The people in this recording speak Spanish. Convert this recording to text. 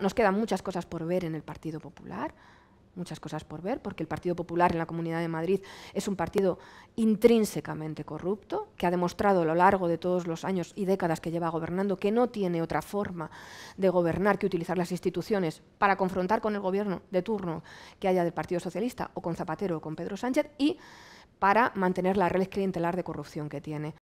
Nos quedan muchas cosas por ver en el Partido Popular, muchas cosas por ver, porque el Partido Popular en la Comunidad de Madrid es un partido intrínsecamente corrupto, que ha demostrado a lo largo de todos los años y décadas que lleva gobernando que no tiene otra forma de gobernar que utilizar las instituciones para confrontar con el gobierno de turno que haya del Partido Socialista o con Zapatero o con Pedro Sánchez y para mantener la red clientelar de corrupción que tiene.